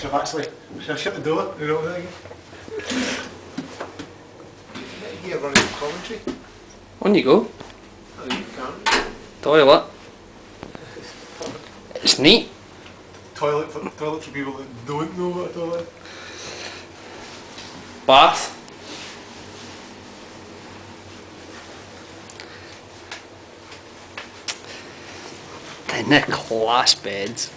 should have actually, should have shut the door, you know what I mean? Here running commentary. On you go. Oh, you can. Toilet. It's neat. Toilet for, toilet for people that don't know what a toilet is. Bath. And the class beds.